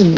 Kasi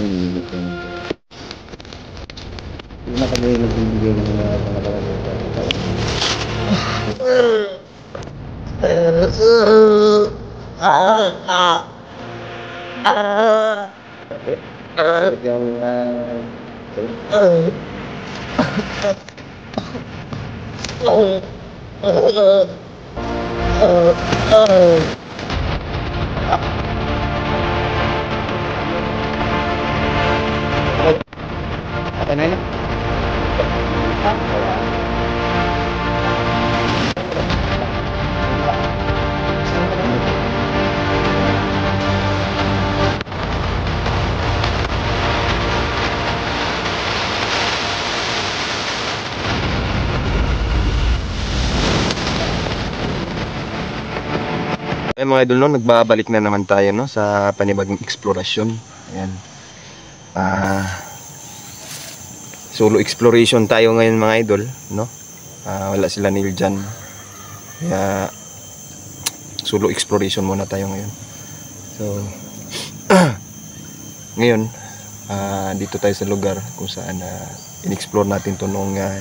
idol no, nagbabalik na naman tayo no sa panibagong eksplorasyon. Ayan. Ah solo exploration tayo ngayon mga idol, no? Ah, wala sila Neil dyan. Kaya solo exploration muna tayo ngayon. So ngayon ah, dito tayo sa lugar kung saan uh, in-explore natin to noong ah,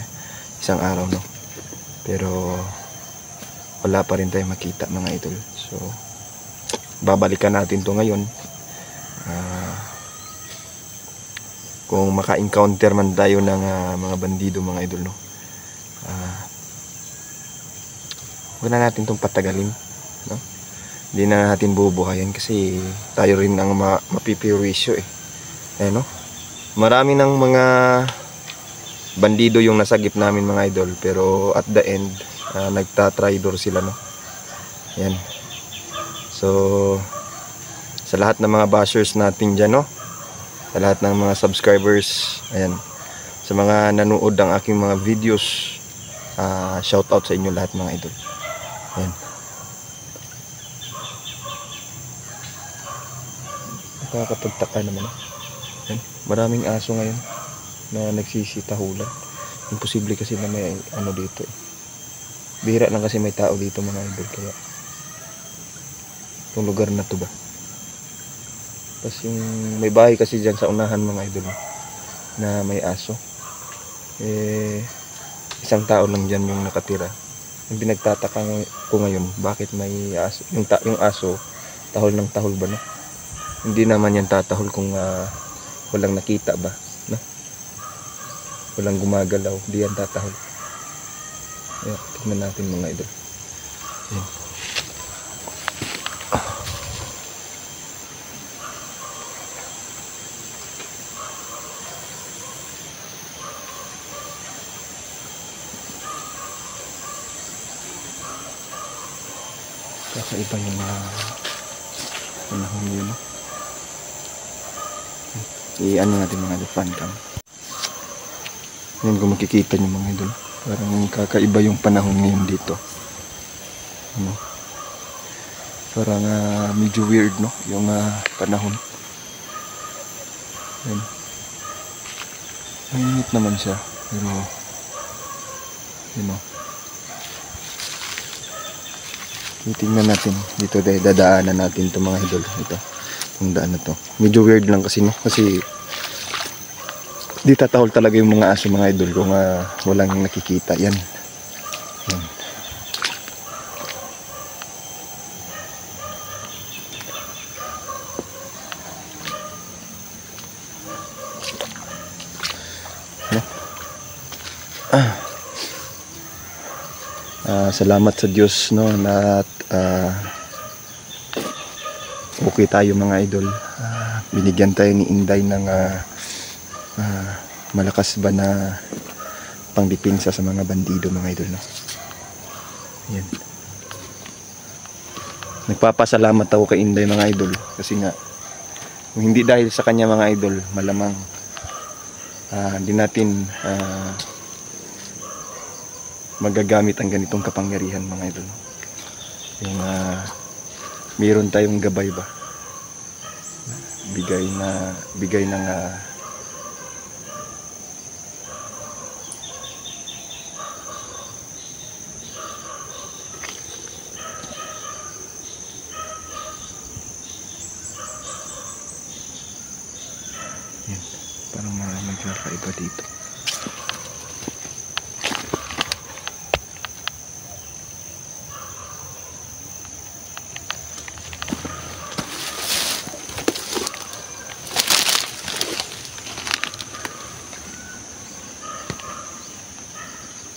isang araw no. Pero wala pa rin tayo makita mga idol. So, babalikan natin to ngayon. Ah, kung maka-encounter man tayo ng ah, mga bandido mga idol, no? Ah, huwag na natin tong patagalin, no? Hindi na natin bubuhayan kasi tayo rin ang ma mapipirwisyo eh. Eh, no? Marami ng mga bandido yung nasagip namin mga idol pero at the end uh, nagta-tridor sila no yan so sa lahat ng mga bashers natin dyan no sa lahat ng mga subscribers ayan sa mga nanood ng aking mga videos uh, shout out sa inyo lahat mga idol ayan nakakapagtaka naman no? Ayan. maraming aso ngayon na nagsisitahulan imposible kasi na may ano dito eh. bihira lang kasi may tao dito mga idol kaya itong lugar na to ba? Tapos yung may bahay kasi dyan sa unahan mga idol na may aso. Eh isang tao lang dyan yung nakatira. Yung pinagtataka ko ngayon bakit may aso? Yung, ta yung aso tahol ng tahol ba no? Hindi naman yan tatahol kung uh, walang nakita ba no? Walang gumagalaw di yan tatahol. Ayan, tignan natin mga idol. Ayan. Kakaiba yung mga Panahon yun, no? I-ano natin mga idol, fan cam. Yan kung makikita nyo mga idol. Parang kakaiba yung panahon ngayon dito. Ano? Parang ah, medyo weird, no? Yung ah, panahon. Yan. Mainit naman siya. Pero, yun o. Titingnan natin dito dahil dadaanan natin itong mga idol. Ito. Yung daan na to. Medyo weird lang kasi no. Kasi di tatahol talaga yung mga aso mga idol kung ah, walang nakikita. Yan. Ah, salamat sa Diyos no na ah, okay tayo mga idol. Ah, binigyan tayo ni Inday ng ah, ah, malakas ba na pangdepensa sa mga bandido mga idol no. Yan. Nagpapasalamat ako kay Inday mga idol kasi nga hindi dahil sa kanya mga idol malamang ah, hindi natin ah, magagamit ang ganitong kapangyarihan mga idol. Yung ah, mayroon tayong gabay ba? Bigay na bigay ng ah, yan. Parang mga nagkakaiba dito.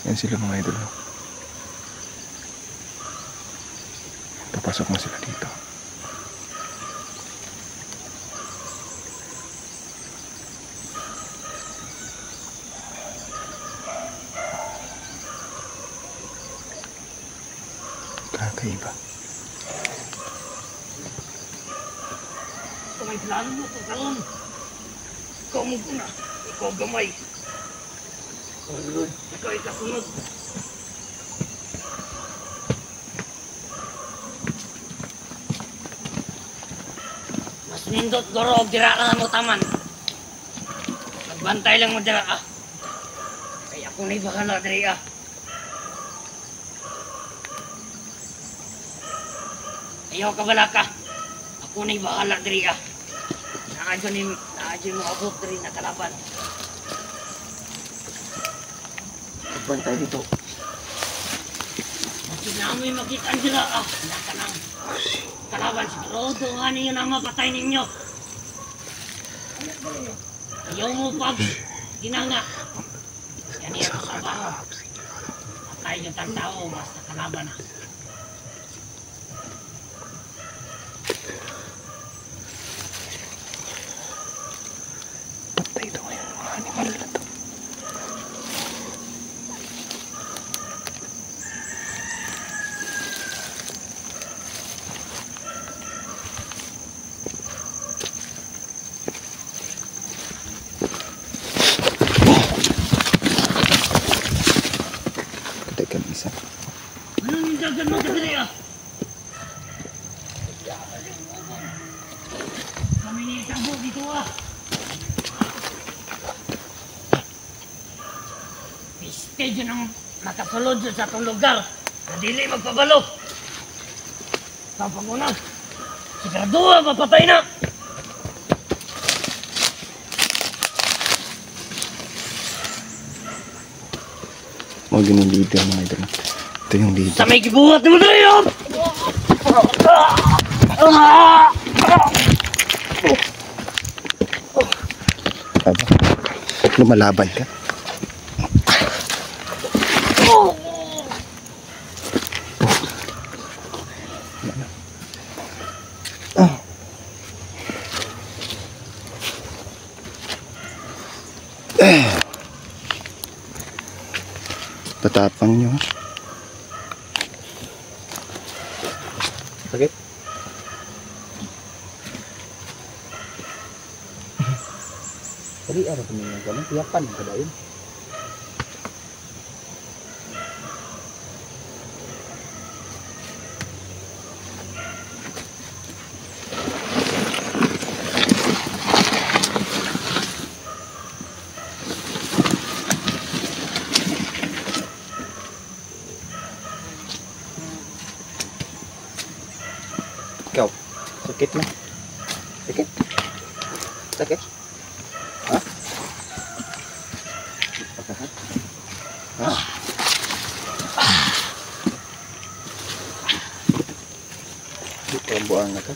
Yan sila mga idol. Papasok na sila dito. Kakaiba. Kung may plano mo, kasalon. Ikaw mo na. Ikaw gamay. Ikaw ay kasunod. Mas nindot goro, dira ka na mo taman. Nagbantay lang mo dira ka. Kaya ako na'y bahala diri ah. Ayaw ka bala ka. Ako na'y bahala diri ah. Naadyo ni naadyo mo abot diri na kalaban. Bantay dito. Kasi namoy makita dira ah. Naka nang kalaban siguro nga ninyo na mapatay ninyo. Ayaw mo pag ginanga. Yan yung trabaho. Patay yung tao, basta kalaban ah. Bantay ito ngayon mga animal na to. Patay ka ng isa. Ano yung dagan mo diri ah? Kami ni Tabo dito ah. Piste dyan ang dyan sa itong lugar na dili magpabalo. Tapos una, sigurado ah, mapatay na. Huwag yun yung leader mga idol. Ito yung leader. Sa may gibuhat mo ah! Aba. Lumalaban ka. Tatapang nyo. Sakit? Ari ara kami ng kanon tiyapan kada yun. Ikaw, sakit na. Sakit. Sakit. Ha? Pagkahat? Ha? Ito ang buang na ka.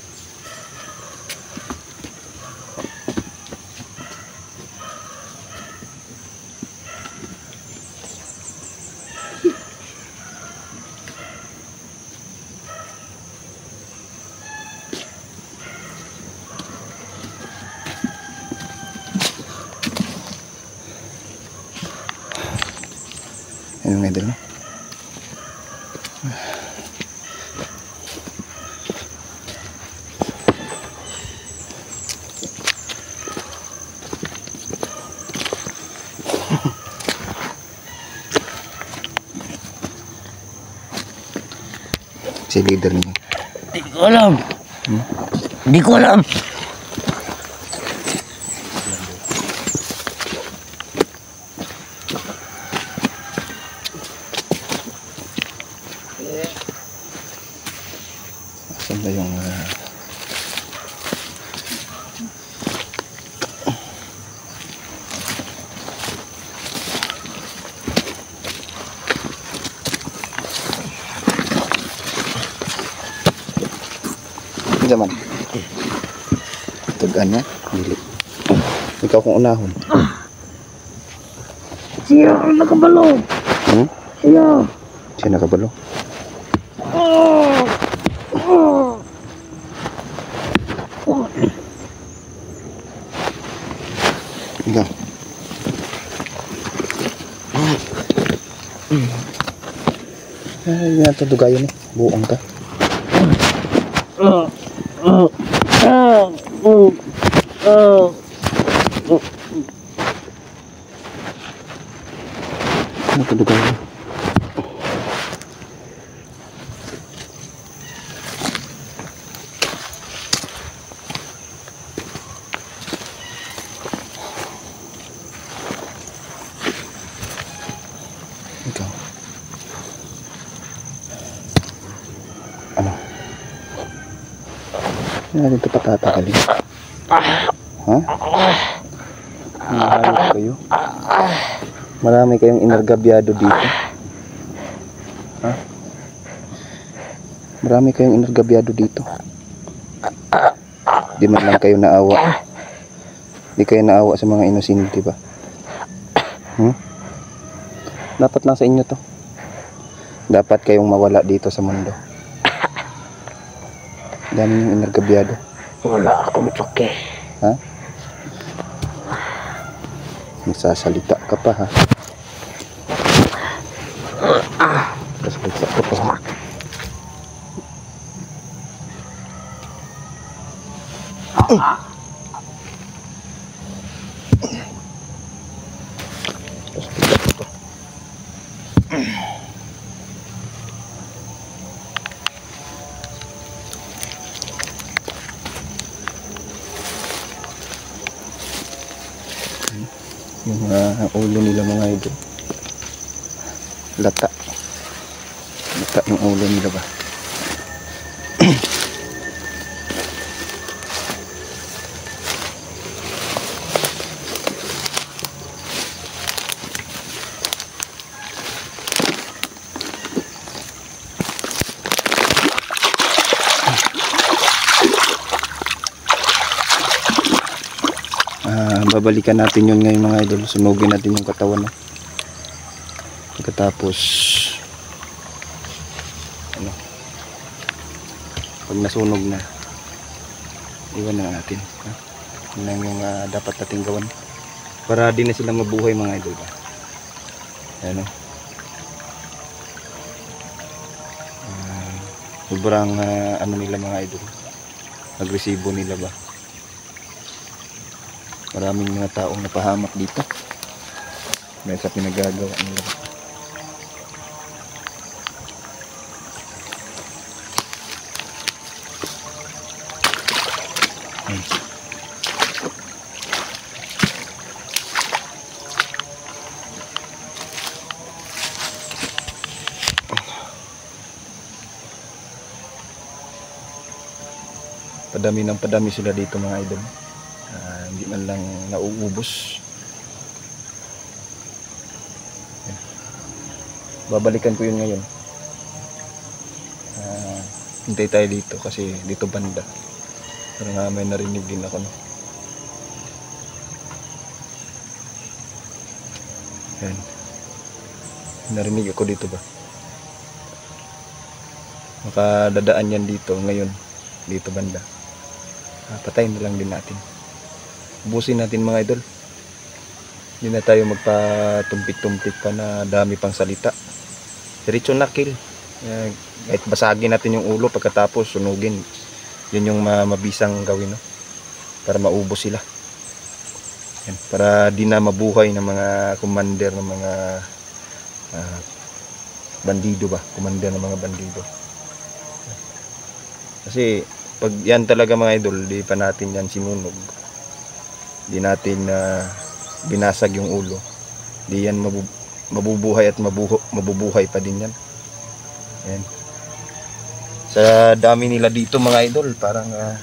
Ayun mga idol, no? Si leader niyo. Hindi ko alam. Hmm? Hindi ko alam. Saan ba yung... ah, Zaman. Tagaan na. Dili. Ikaw kung unahon. Siya ang nakabalo. Hmm? Siya. Siya nakabalo. Oh. Oh. Ikaw. Ay, yan ito dugayan eh. Buong ka. Oh. Oh. Oh. Oh. Oh. Ano ito dugayan? Ikaw. Ano? Hindi natin ito patatakalin. Ha? Mahalo kayo. Marami inergabyado dito. Ha? Marami kayong inergabyado dito. Di man lang kayo naawa. Di kayo naawa sa mga inosente ba? Hmm? Dapat lang sa inyo to. Dapat kayong mawala dito sa mundo. Dami yung inergabyado. Wala akong pake. Ha? Nagsasalita ka pa ha? Nagsasalita ka pa ha? Pa. yung mga ulo nila mga idol lata lata yung ulo nila ba babalikan natin yun ngayon mga idol. Sunugin natin yung katawan. No? Pagkatapos ano pag nasunog na iwan na natin. Ha? Yun lang yung ah, dapat nating gawan. Para di na sila mabuhay mga idol. Ano? Ah, sobrang ah, ano nila mga idol. Agresibo nila ba? Maraming mga taong napahamak dito. Dahil sa pinagagawa nila. Padami ng padami sila dito mga idol. Man lang nauubos. Babalikan ko yun ngayon. Ah, hintay tayo dito kasi dito banda. Parang nga may narinig din ako. No? Ayan. Narinig ako dito ba? Makadadaan yan dito ngayon. Dito banda. Ah, patayin na lang din natin. Ubusin natin mga idol. Hindi na tayo magpatumpik-tumpik pa na dami pang salita. Diretso na kill. Eh, kahit basagin natin yung ulo pagkatapos sunugin. Yun yung ma- mabisang gawin no. Para maubos sila. Yan. Para di na mabuhay ng mga commander ng mga ah, bandido ba? Commander ng mga bandido. Kasi pag yan talaga mga idol, di pa natin yan sinunog. Di natin na binasag yung ulo. Di yan mabu- mabubuhay at mabuho- mabubuhay pa din yan. Yan. Sa dami nila dito mga idol, parang ah,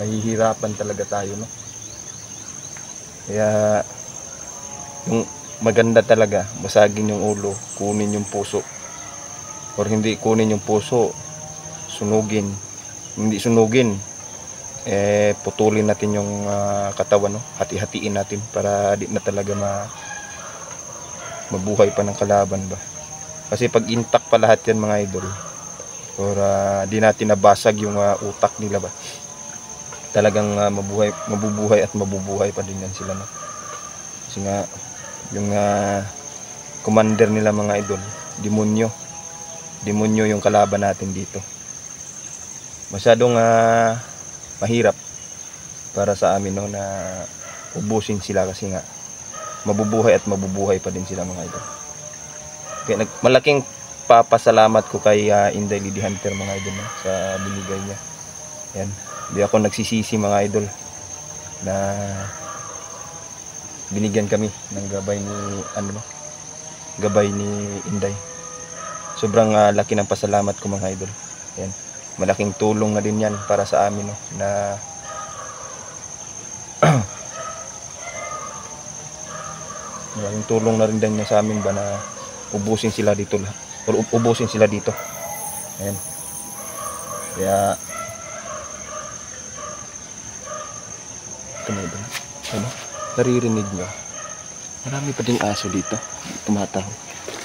nahihirapan talaga tayo, no? Kaya yung maganda talaga, basagin yung ulo, kunin yung puso. Or hindi kunin yung puso, sunugin. Hindi sunugin, eh putulin natin yung ah, katawan, no? Hati-hatiin natin para di na talaga ma mabuhay pa ng kalaban ba. Kasi pag intact pa lahat yan mga idol, or ah, di natin nabasag yung ah, utak nila ba talagang ah, mabuhay mabubuhay at mabubuhay pa din yan sila no kasi nga yung ah, commander nila mga idol demonyo demonyo yung kalaban natin dito masyadong ah, mahirap para sa amin no na ubusin sila kasi nga mabubuhay at mabubuhay pa din sila mga idol kaya nag, malaking papasalamat ko kay ah, Inday Lady Hunter mga idol no, sa binigay niya. Yan. Hindi ako nagsisisi mga idol na binigyan kami ng gabay ni ano no, gabay ni Inday. Sobrang ah, laki ng pasalamat ko mga idol. Yan. Malaking tulong na din yan para sa amin no, na malaking tulong na rin din sa amin ba na ubusin sila dito lahat? Or ub- ubusin sila dito. Ayan. Kaya ba ano? Naririnig nyo? Marami pa ding aso dito. Tumatahol.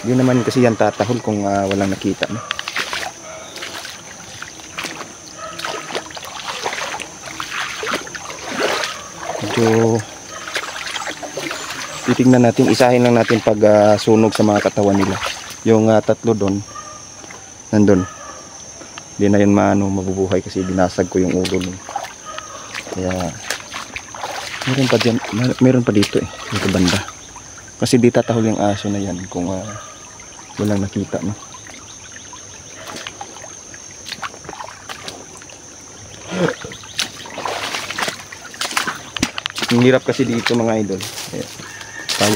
Hindi naman kasi yan tatahol kung ah, walang nakita no? Medyo titingnan natin, isahin lang natin pag ah, sunog sa mga katawan nila. Yung ah, tatlo doon, nandun. Hindi na yun maano, mabubuhay kasi binasag ko yung ulo nun. Kaya, meron pa dyan, mer- meron pa dito eh, dito banda. Kasi di tatahol yung aso na yan kung ah, walang nakita, no? Hirap kasi dito mga idol. Kaya,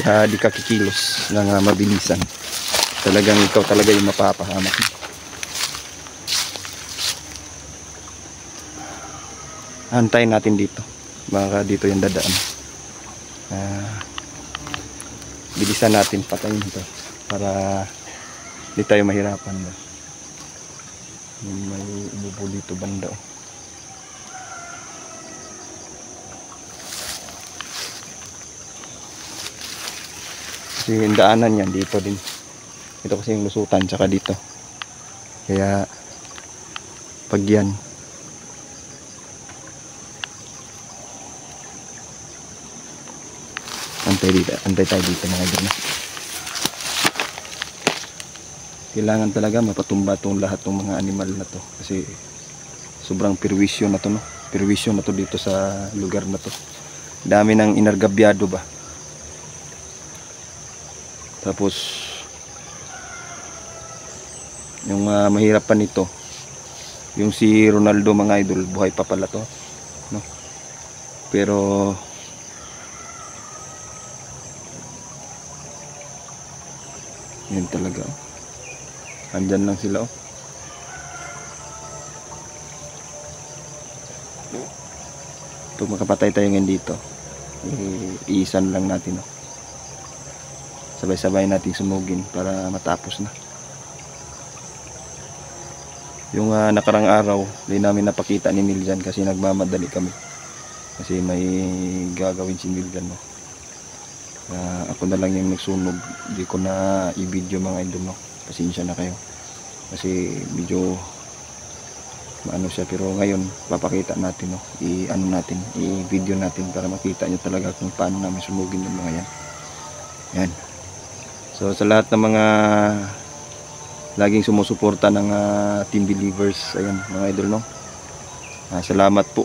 kaya di ka kikilos ng ah, mabilisan. Talagang ikaw talaga yung mapapahamak. Antayin natin dito. Baka dito yung dadaan. Ah, bilisan natin patayin ito para di tayo mahirapan. Ba may umubo dito banda oh. Kasi yung daanan yan dito din. Ito kasi yung lusutan tsaka dito. Kaya pag yan. Antay dito antay tayo dito mga idol kailangan talaga mapatumba tong lahat ng mga animal na to. Kasi sobrang perwisyo na to no? Perwisyo na to dito sa lugar na to. Dami ng inargabyado ba tapos yung ah, mahirap pa nito yung si Ronaldo mga idol buhay pa pala to no pero yun talaga oh. andyan lang sila oh pag makapatay tayo ngayon dito i- iisan lang natin oh. Sabay-sabay natin sumugin para matapos na. Yung ah, nakarang araw hindi namin napakita ni Miljan kasi nagmamadali kami. Kasi may gagawin si Miljan no? Kaya ako na lang yung nagsunog. Hindi ko na i-video mga idol no? pasensya na kayo. Kasi medyo maano siya pero ngayon papakita natin no? I ano natin i-video natin para makita niyo talaga kung paano namin sumugin yung mga yan. Yan so sa lahat ng mga laging sumusuporta ng ah, team believers ayan mga idol no? Ah, salamat po.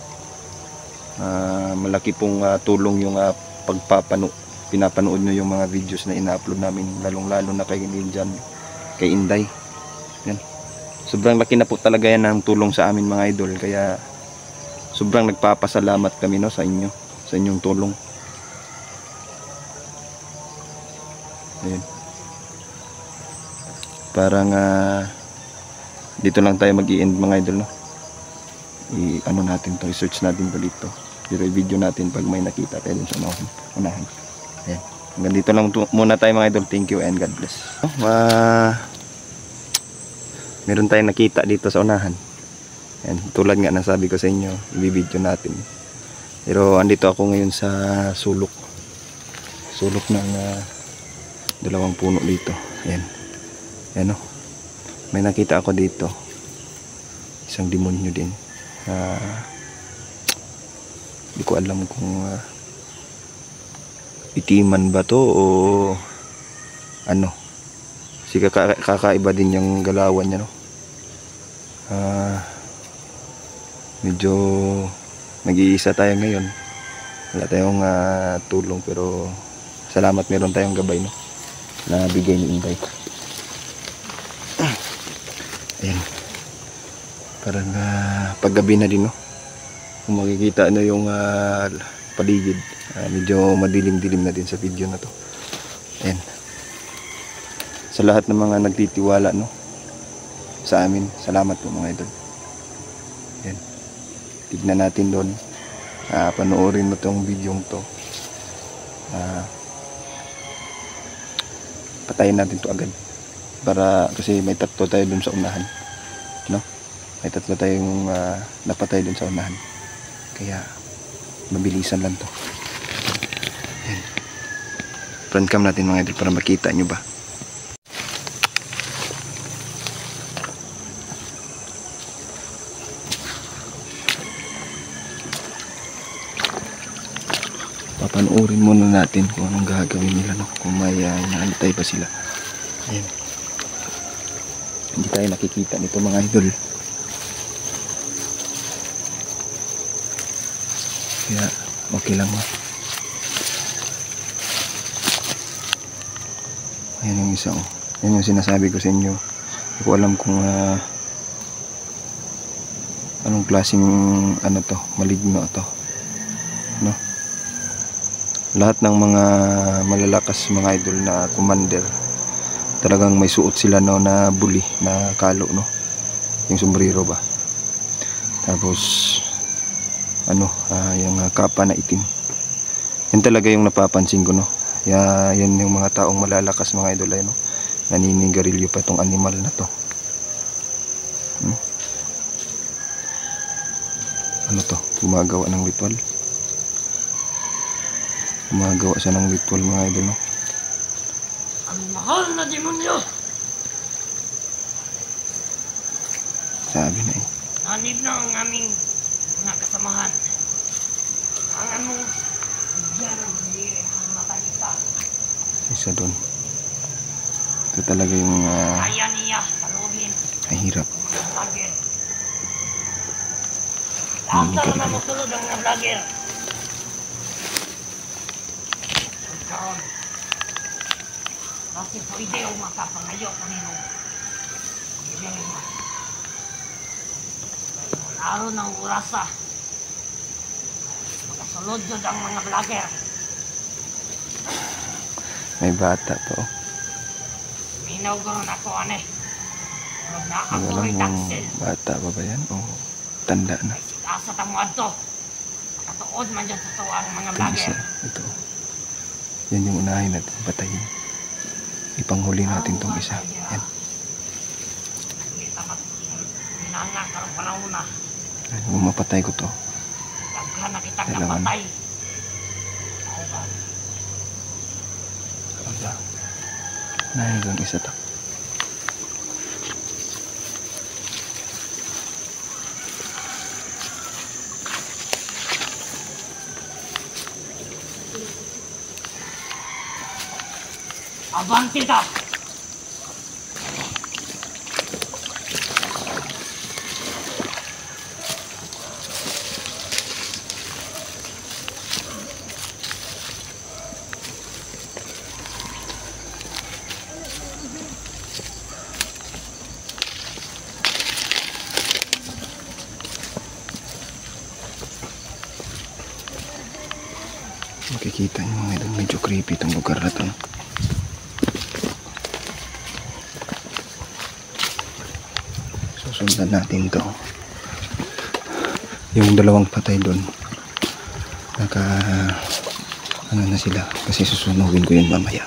Ah, malaki pong ah, tulong yung ah, pagpapano pinapanood nyo yung mga videos na ina-upload namin lalong lalo na kay Ninjan kay Inday. Yan sobrang laki na po talaga yan ng tulong sa amin mga idol. Kaya sobrang nagpapasalamat kami no sa inyo sa inyong tulong. Ayun parang ah, dito lang tayo mag end mga idol no i ano natin to i-search natin to dito i-video natin pag may nakita tayo sa unahan unahan ayan hanggang dito lang muna tayo mga idol thank you and God bless oh, ma- meron tayong nakita dito sa unahan Yan, tulad nga ng sabi ko sa inyo, ibibideo natin. Pero andito ako ngayon sa sulok. Sulok ng ah, dalawang puno dito. Yan. Yan o. May nakita ako dito. Isang demonyo din. Ah, Hindi ko alam kung ah, itiman ba to o ano. Kasi kaka- kakaiba din yung galawan niya no. Ah, medyo nag-iisa tayo ngayon wala tayong ah, tulong pero salamat meron tayong gabay no na bigay ni Inday ayan parang ah, paggabi na din no kung makikita ano yung ah, paligid ah, medyo madilim-dilim na din sa video na to ayan sa lahat ng mga nagtitiwala no sa amin salamat po mga idol Yan. Tignan natin doon. Ah, panoorin mo tong video to. Ah, patayin natin to agad. Para kasi may tatlo tayo doon sa unahan. No? May tatlo tayong ah, napatay doon sa unahan. Kaya mabilisan lang to. Yan. Front cam natin mga idol para makita nyo ba. papanoorin muna natin kung anong gagawin nila no? kung may uh, inaantay pa sila Ayan. Hindi tayo nakikita nito mga idol. Kaya okay lang mo ayan yung isa oh. yan yung sinasabi ko sa inyo. Hindi ko alam kung ah, anong klaseng ano to maligno to. No? Lahat ng mga malalakas mga idol na commander talagang may suot sila no na buli na kalo no? Yung sombrero ba? Tapos ano ah, yung ah, kapa na itim. Yan talaga yung napapansin ko no? Ya, yan yung mga taong malalakas mga idol ay no? Naninigarilyo pa itong animal na to. Hmm? ano to? Gumagawa ng ritual? Gumagawa siya ng ritual mga idol no? Ang mahal na demonyo. sabi na eh Nanib na ang aming mga kasamahan. Ang among bigyan ng bigyan ang matalita. isa doon ito talaga yung uh, Kaya niya paluhin mahirap ang mga vlogger. Lahat na masulod ang mga vlogger. karon. Kasi pwede o makapangayo ko nino. Hindi mo. Araw ng orasa. Makasulod yun ang mga vlogger. May bata oh. Minaw ko rin ako, ane. Na ako rin taksil. bata pa ba yan? Oh, tanda na. Asa tamuad to. Makatuod man dyan totoo ang mga vlogger. Ito. Yan yung unahin natin. Patayin ipanghuli natin tong isa. Yan. Huwag mapatay ko to. Dalawa na. Ang isa to. きり。Yung dalawang patay doon. Naka... Ano na sila. Kasi susunugin ko yun mamaya.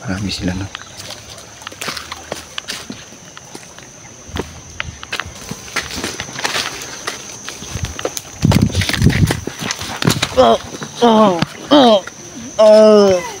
Marami sila no. Sakit.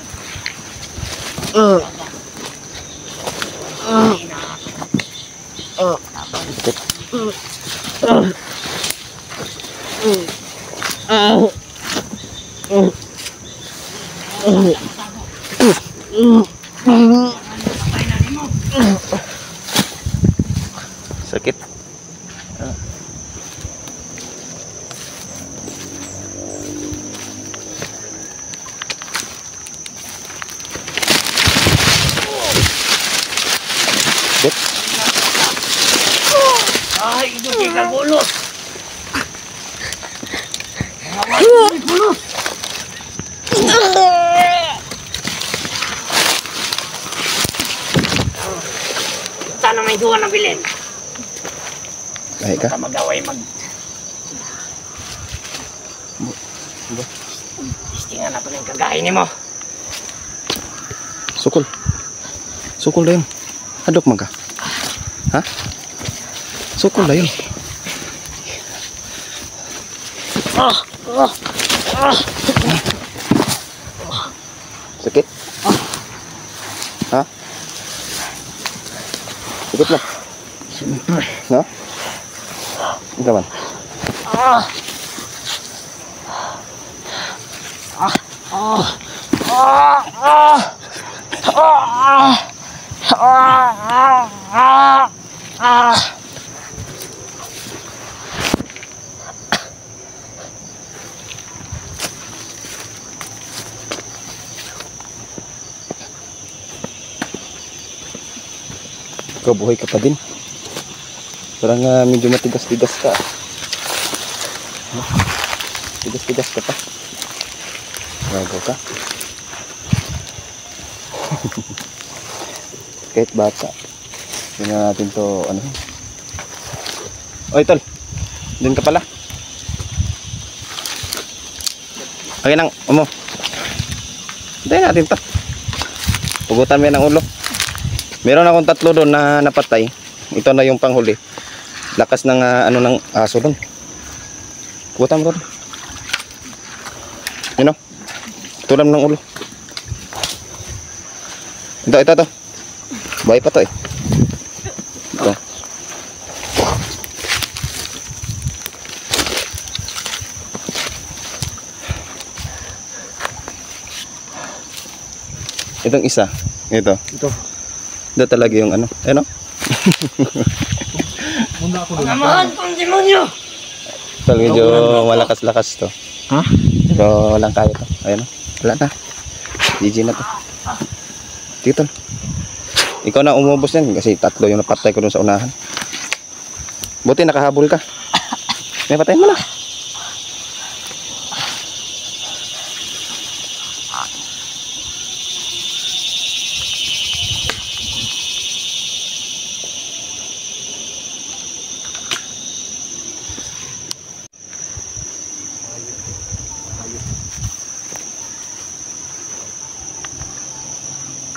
Wala yun. Ah, ah, ah. Sakit? Ah. Ha? Sakit na? Siyempre. Ha? Ikaw man? Ah. Ikaw buhay ka pa din. Parang ah, medyo matigas-tigas ka. Tigas-tigas ka pa. Gago ka. Kahit bata. Tingnan natin to ano. Oy, tol. Diyan ka pala. Okay nang, umo. Hintayin natin to. Pugutan mo yan ang ulo. Meron akong tatlo doon na napatay. Ito na yung panghuli. Lakas ng ah, ano ng aso doon. Pugutan mo doon. Yun o. Tulam ng ulo. Ito, ito, ito. Buhay pa to eh. Ito. Itong isa. Ito. Ito. Ito talaga yung ano. Ano? Muna ako doon. Namahan pang demonyo! Ito medyo malakas-lakas to. Ha? Pero walang kaya to. Ayan o. Wala na. GG na to. Dito. Ikaw na umubos yan kasi tatlo yung napatay ko dun sa unahan. Buti nakahabol ka. May patayin mo na.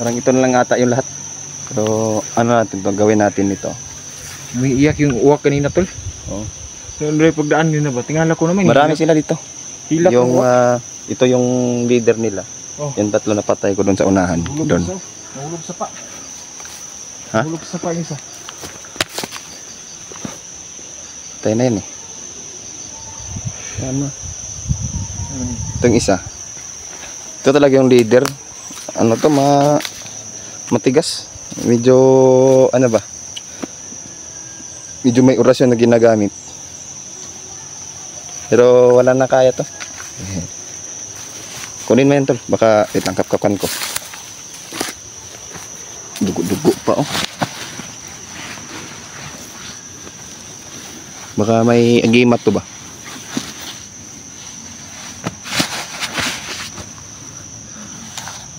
Parang ito na lang ata yung lahat. Pero ano natin to gawin natin ito. Umiiyak yung uwak kanina tol. Oo. Yung Andre pagdaan nila ba? Tingala ko naman. Marami sila dito. Hilak yung ah, ito yung leader nila. Oh. Yung tatlo na patay ko doon sa unahan. Nahulog Doon. sa Nahulog sa pa. Ha? Nahulog sa pa yung isa. Tayo na yan eh. Tama. Hmm. Ito yung isa. Ito talaga yung leader. Ano to, ma matigas. Medyo, ano ba? Medyo may orasyon na ginagamit. Pero wala na kaya to. Kunin mo yan tol. Baka itangkap-kapan ko. Dugo-dugo pa oh. Baka may agimat to ba?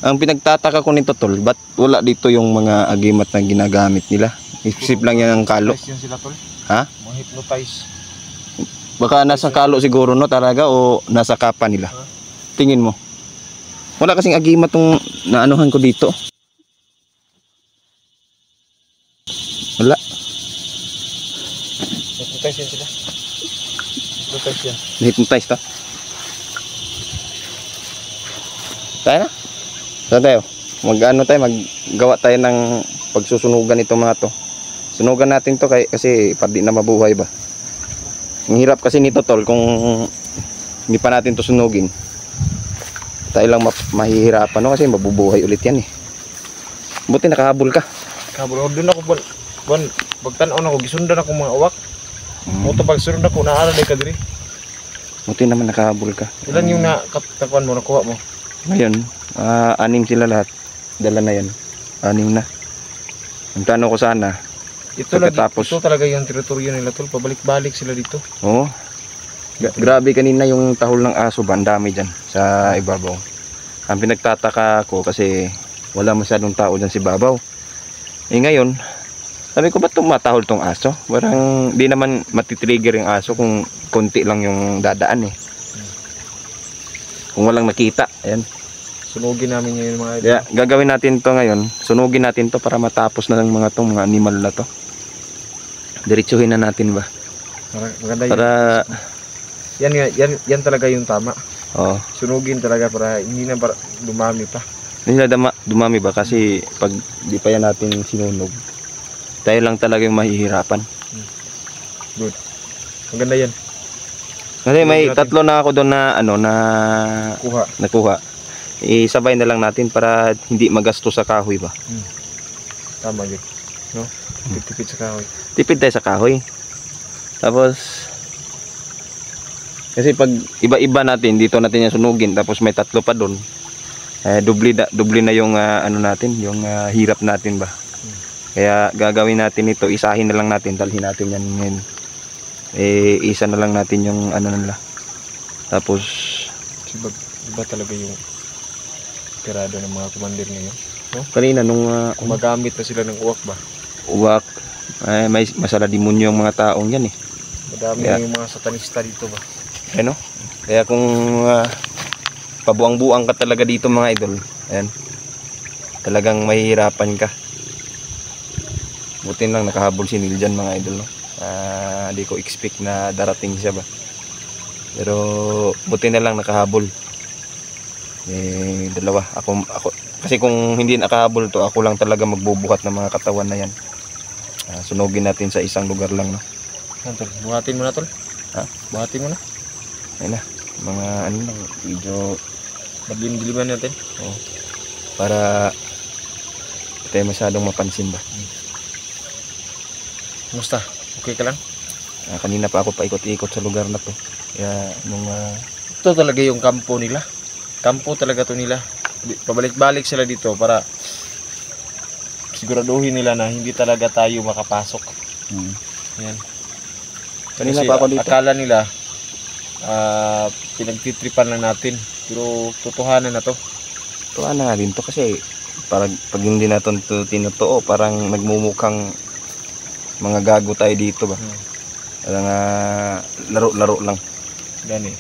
Ang pinagtataka ko nito tol, ba't wala dito yung mga agimat na ginagamit nila? Isip lang yan ang kalo. Hypnotize yan sila tol. Ha? Mga hypnotize. Baka nasa kalo siguro no talaga o nasa kapa nila. Tingin mo. Wala kasing agimat tong naanuhan ko dito. Wala. Hypnotize yan sila. Hypnotize yan. Hypnotize ta. Tayo na. Saan tayo? Mag ano tayo, maggawa tayo ng pagsusunugan itong mga to. Sunugan natin to kay, kasi pati na mabuhay ba. Ang hirap kasi nito tol kung hindi pa natin to sunugin. Tayo lang ma- mahihirapan no kasi mabubuhay ulit yan eh. Buti nakahabol ka. Kabul doon ako bon. Bon, pagtanaw ako gisundan ako mga uwak. Mm. Mo to pagsunod ako naara day ka diri. Buti naman nakahabol ka. Ilan yung na katakuan mo nakuha mo? Ngayon, ah, anim sila lahat. Dala na yan. Anim na. Ang tanong ko sana, Ito lagi, Pagkatapos- ito talaga yung teritoryo nila tol. Pabalik-balik sila dito. Oo. Gra- grabe kanina yung tahol ng aso ba? Ang dami dyan sa ibabaw. Ang pinagtataka ko kasi wala masyadong tao dyan si Babaw. Eh ngayon, sabi ko ba't tumatahol tong aso? Parang di naman matitrigger yung aso kung konti lang yung dadaan eh. Kung walang nakita. Ayan. Sunugin namin yun yung mga Kaya gagawin natin to ngayon. Sunugin natin to para matapos na ng mga tong mga animal na to. Diretsuhin na natin ba? Para- Maganda. Para, Yan, yan, yan, yan talaga yung tama. oh, Sunugin talaga para hindi na para dumami pa. Hindi na dama, dumami ba kasi pag di pa yan natin sinunog, tayo lang talaga yung mahihirapan. Maganda yan. Kasi may Natin. tatlo na ako doon na ano na Kuha. nakuha. Isabay na lang natin para hindi magasto sa kahoy ba. Tama yun. No? Tipid sa kahoy. Tipid tayo sa kahoy. Tapos kasi pag iba-iba natin dito natin yung sunugin tapos may tatlo pa doon. Eh dubli da, dubli na yung ah, ano natin, yung ah, hirap natin ba. Kaya gagawin natin ito, isahin na lang natin, dalhin natin yan ngayon. Eh isa na lang natin yung ano nila. Tapos Kasi iba, iba talaga yung tirada ng mga commander ngayon. kanina nung uh, Gumagamit na sila ng uwak ba? uwak eh, may masala demonyo yung mga taong yan eh. Madami na yung mga satanista dito ba? Ano? Kaya kung ah, pabuang-buang ka talaga dito mga idol, ayan. Talagang mahihirapan ka. Buti lang nakahabol si Neil dyan mga idol. No? Ah, Hindi ko expect na darating siya ba. Pero buti na lang nakahabol. Eh, dalawa. Ako, ako, kasi kung hindi nakahabol to, ako lang talaga magbubuhat ng mga katawan na yan. Ah, sunugin natin sa isang lugar lang. No? Yan, tol. Buhatin mo na tol. Ha? Buhatin mo na. Ayun na. Mga ano lang, medyo Madlim-diliman natin. para hindi tayo masyadong mapansin ba. Kumusta? Okay ka lang? Ah, kanina pa ako paikot-ikot sa lugar na to. Kaya nung ah, Ito talaga yung kampo nila. Kampo talaga to nila. pabalik-balik sila dito para siguraduhin nila na hindi talaga tayo makapasok. Hmm. Yan. Kanina Kasi pa ako dito. akala nila ah pinagtitripan lang natin. Pero totohanan na to. Ito ano nga din to kasi parang pag hindi natin to tinutuo, parang nagmumukhang mga gago tayo dito ba. Hmm. Parang ah, laro-laro lang. Gani.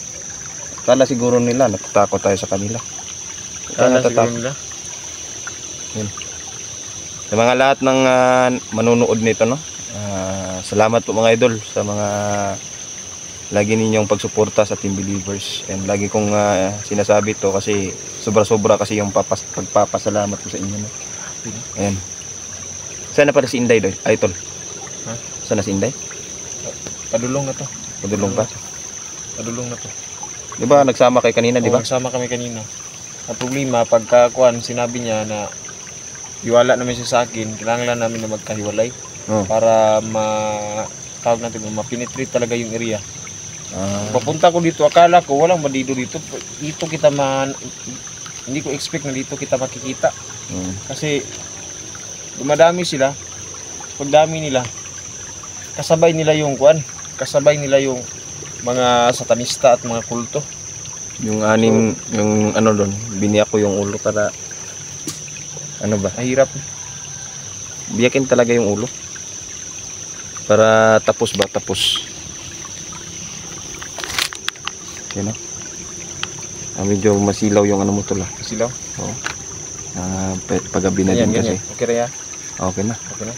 Kala siguro nila natatakot tayo sa kanila. Kaya Akala siguro nila. Sa mga lahat ng ah, manunood nito, no? Ah, salamat po mga idol sa mga lagi ninyong pagsuporta sa Team Believers. And lagi kong ah, sinasabi to kasi sobra-sobra kasi yung papas pagpapasalamat ko sa inyo. No? Ayan. Saan na pala si Inday doy? Ha? Saan na si Inday? Padulong na to. Padulong pa. Padulong na to. Di ba nagsama kay kanina, di ba? nagsama kami kanina. Ang problema, pagka kuan, sinabi niya na iwala naman siya sa akin, kailangan lang namin na magkahiwalay Oo. para ma tawag natin, mapenetrate talaga yung area. Ah, Papunta ko dito, akala ko walang bandido dito. Dito kita man, hindi ko expect na dito kita makikita. mm. Kasi dumadami sila. Pagdami nila, kasabay nila yung kuan, kasabay nila yung mga satanista at mga kulto. Yung anim, yung ano doon, biniyak ko yung ulo para ano ba? Mahirap. biyakin talaga yung ulo para tapos ba tapos yun o ah, medyo masilaw yung ano mo tol ah Sila. Ah, paggabi na Ayan, din kasi. Okay na yan. okay na Okay na.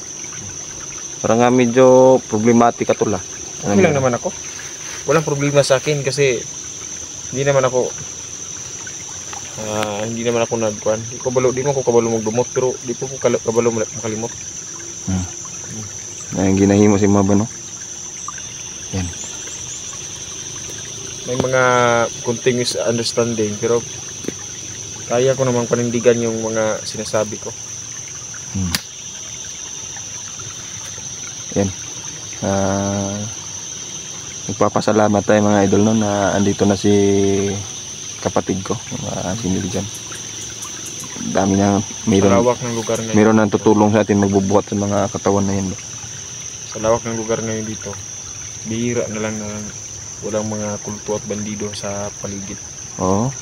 Parang nga medyo problematic tol ah Okay lang naman ako. Walang problema sa akin kasi hindi naman ako ah, hindi naman ako nagkuan. Di ko kabalo, di mo ko kabalo magdumot pero di po ko kabalo makalimot. na yung ginahimo si Maba no May mga continuous understanding pero kaya ko namang panindigan yung mga sinasabi ko. Ah, nagpapasalamat tayo mga idol no na andito na si kapatid ko uh, si Niljan dami na mayroon Sa ng lugar ngayon. Meron nang tutulong sa atin magbubuhat sa mga katawan na yan. Sa lawak ng lugar ngayon dito. Bihira na lang na walang mga kulto at bandido sa paligid. Oo.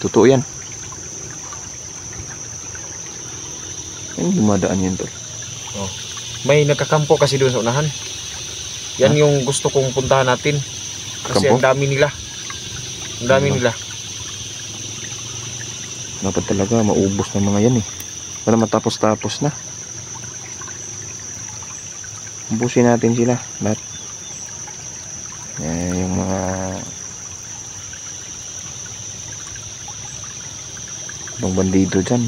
Totoo yan. Ay, dumadaan yan tol. May nagkakampo kasi doon sa unahan. Yan yung gusto kong puntahan natin. Kasi Kampo? ang dami nila. Ang dami Ano? nila. Dapat talaga maubos ng mga yan eh. Para matapos-tapos na. Ubusin natin sila. Lahat. Eh, yung mga ibang bandido dyan.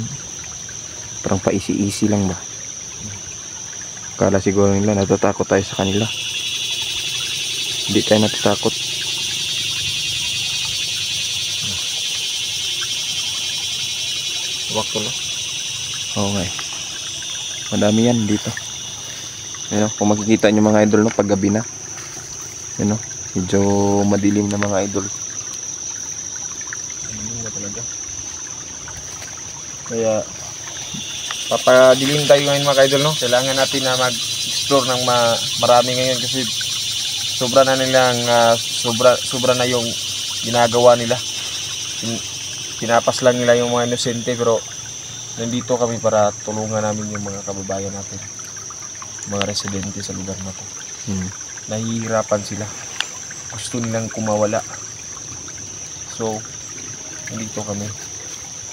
Parang paisi-isi lang ba? Kala siguro nila natatakot tayo sa kanila. Hindi tayo natatakot. Wakto lang. Okay. Madami yan dito. Ano, kung makikita nyo mga idol no, pag gabi na. Ano, medyo madilim na mga idol. Ano na talaga. Kaya papadilim tayo ngayon mga idol no. Kailangan natin na mag-explore ng ma- marami ngayon kasi sobra na nilang ah, sobra sobra na yung ginagawa nila. Pin- Pinapas lang nila yung mga inosente pero nandito kami para tulungan namin yung mga kababayan natin. Mga residente sa lugar na to. Hmm. Nahihirapan sila. Gusto nilang kumawala. So, nandito kami.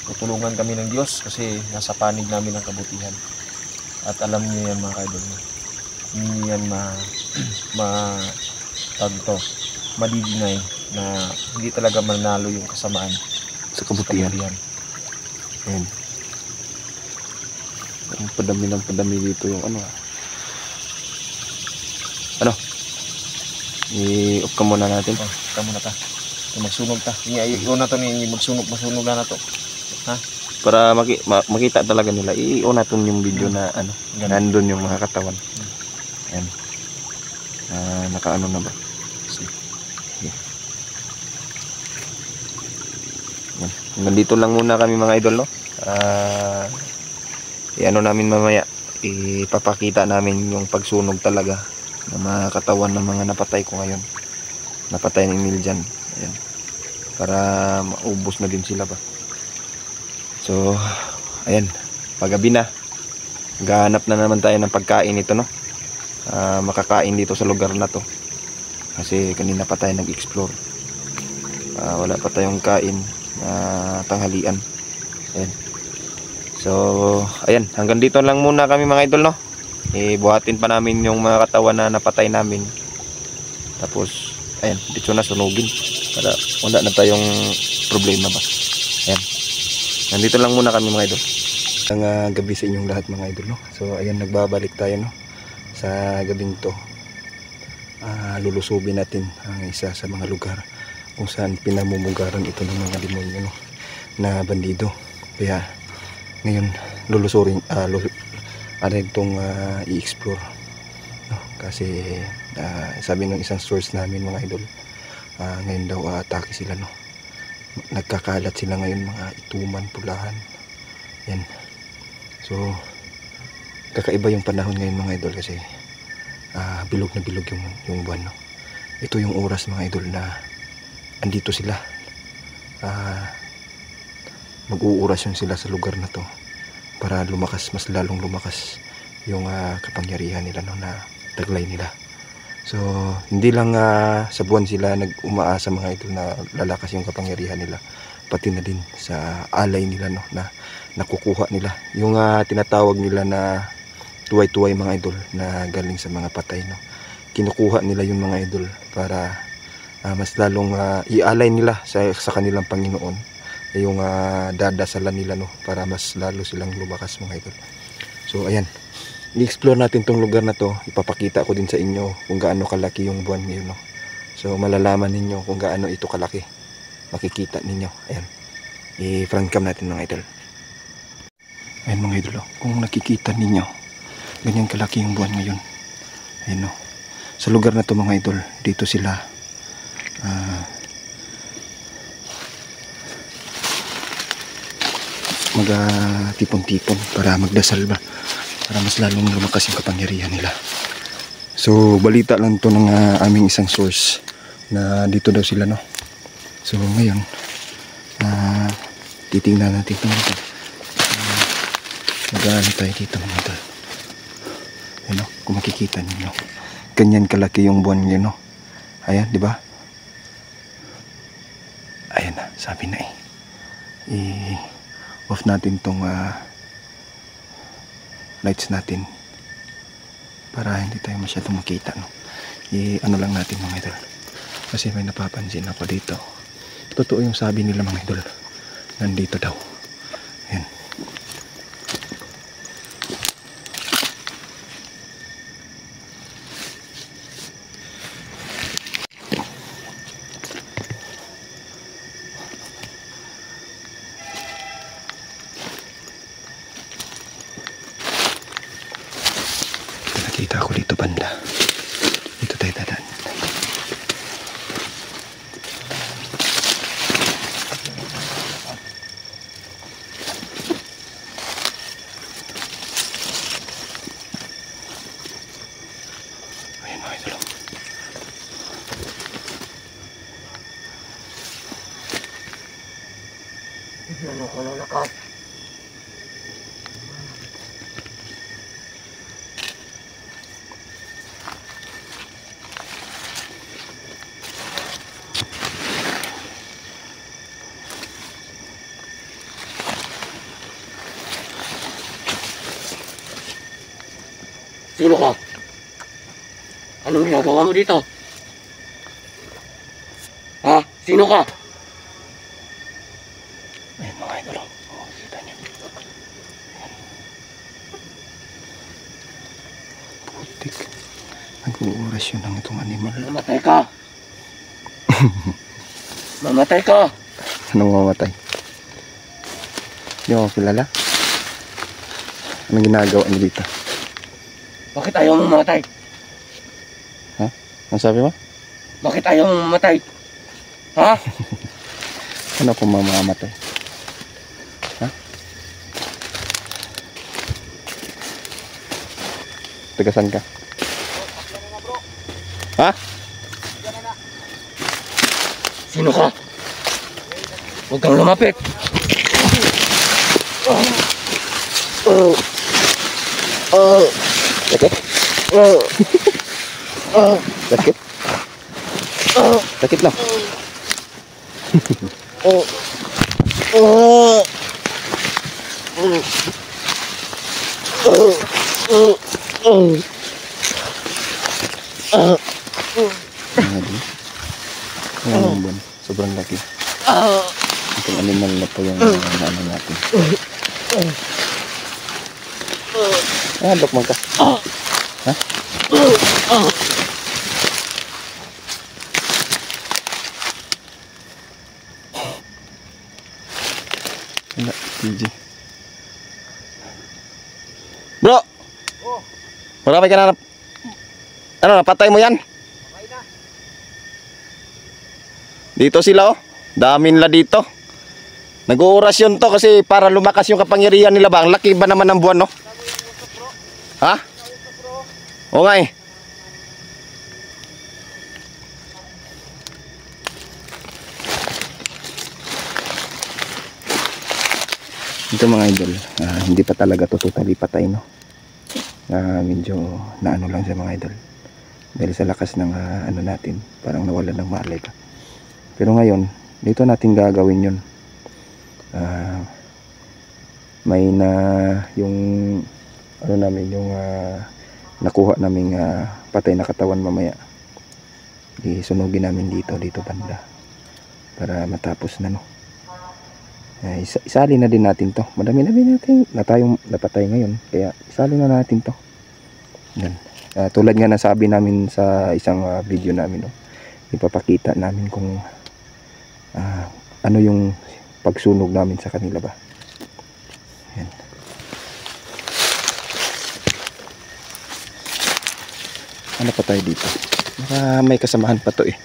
Tutulungan kami ng Diyos kasi nasa panig namin ang kabutihan. At alam niyo yan mga kaidol. Hindi yan ma, ma, tawag to, madidinay na hindi talaga manalo yung kasamaan Sa sa kabutihan. kabutihan. Ayan. Ang padami ng padami dito yung ano ah. Ano? I-off ka muna natin. Oh, tama na ta. Magsunog ta. Iyo na to ni magsunog, magsunog na na to. Para maki- ma- makita talaga nila. I-on natin yung video na ano. Ganun. Nandun yung mga katawan. Ayan. Ah, nakaano na ba? Sige. Sige. Yan. Nandito lang muna kami mga idol, no? Ah, i-ano namin mamaya, ipapakita namin yung pagsunog talaga ng mga katawan ng mga napatay ko ngayon. Napatay ni Emil dyan. Ayan. Para maubos na din sila ba. So, ayan. Paggabi na. Gahanap na naman tayo ng pagkain ito, no? Ah, makakain dito sa lugar na to. Kasi kanina pa tayo nag-explore. Ah, wala pa tayong kain na tanghalian. Ayan. So, ayan, hanggang dito lang muna kami mga idol, no? Ibuhatin pa namin yung mga katawan na napatay namin. Tapos, ayan, dito na sunugin. Para wala na tayong problema ba. Ayan. Nandito lang muna kami mga idol. Ang ah, gabi sa inyong lahat mga idol, no? So, ayan, nagbabalik tayo, no? Sa gabing to. Ah, lulusubin natin ang isa sa mga lugar kung saan pinamumugaran ito ng mga demonyo, no? Na bandido. Kaya, ngayon lulusurin ah lulu, ano itong ah, i-explore no? kasi ah, sabi ng isang source namin mga idol ah, ngayon daw ah, atake sila no nagkakalat sila ngayon mga ituman pulahan yan so kakaiba yung panahon ngayon mga idol kasi ah, bilog na bilog yung, yung buwan no? ito yung oras mga idol na andito sila. Ah, mag-uurasyon sila sa lugar na to para lumakas mas lalong lumakas yung ah, kapangyarihan nila no na taglay nila. So hindi lang ah, sa buwan sila nag-umaasa mga idol na lalakas yung kapangyarihan nila pati na din sa alay nila no na nakukuha nila. Yung ah, tinatawag nila na tuway-tuway mga idol na galing sa mga patay no. Kinukuha nila yung mga idol para ah, mas lalong ah, ialay nila sa, sa kanilang Panginoon yung ah, dadasalan nila no para mas lalo silang lumakas mga idol. So ayan. I-explore natin tong lugar na to. Ipapakita ko din sa inyo kung gaano kalaki yung buwan ngayon no. So malalaman ninyo kung gaano ito kalaki. Makikita ninyo. Ayan. I-front cam natin mga idol. Ayan mga idol. oh. Kung nakikita ninyo ganyan kalaki yung buwan ngayon. Ayan no. Sa lugar na to mga idol, dito sila ah magtipon-tipon para magdasal ba? Para mas lalong lumakas yung kapangyarihan nila. So balita lang to ng ah, aming isang source na dito daw sila no? So ngayon ah titingnan natin ito uh, mag tayo dito mga idol? Ano kung makikita ninyo. Ganyan kalaki yung buwan yun no? Ayan di ba sabi na eh. I off natin tong ah, lights natin para hindi tayo masyadong makita no? I ano lang natin mga idol. Kasi may napapansin ako dito. Totoo yung sabi nila mga idol. Nandito daw. Yan Ito nakita ko dito banda. Dito tayo dadaan. Ayun mga idol. Ano ko na lakas? Sino ka? Ginagawa mo dito? Ha? Sino ka? Ayun mga idol. Oh, kita niyo. Ayan. Putik. Nag-uuras yun ang itong animal. Mamatay ka! Mamatay ka! Anong mamatay? Hindi mo kilala? Anong ginagawa niyo dito? Bakit ayaw mong mamatay? Ano sabi mo? Bakit ayaw mong mamatay? Ha? Ano kung mamamatay? Ha? Tagasan ka? Ha? Sino ka? Huwag kang lumapit. Sakit? Sakit? Sakit na? Grabe. Ayan yung buwan. Sobrang laki. Itong animal na po yung uh, ano natin. Ah, lokman ka. Ha? Wala, TJ. Bro! Marami ka na. Ano, napatay mo yan? Dito sila oh. Dami nila dito. Nag-oorasyon to kasi para lumakas yung kapangyarihan nila ba? Ang laki ba naman ng buwan no? Ha? Oo nga eh. Ito mga idol, ah, hindi pa talaga to totally patay no. Ah, medyo naano lang siya mga idol. Dahil sa lakas ng ah, ano natin, parang nawalan ng malay pa. Pero ngayon, dito natin gagawin yun. Ah, may na yung ano namin yung ah, nakuha naming ah, patay na katawan mamaya. Isunugin namin dito, dito banda. Para matapos na no. Ay, isa- isali na din natin to. Madami na din natin na tayong napatay ngayon. Kaya isali na natin to. Yan. Ah, tulad nga nasabi namin sa isang ah, video namin, no, ipapakita namin kung ah, ano yung pagsunog namin sa kanila ba. Yan. Ano pa tayo dito? Baka may kasamahan pa to eh.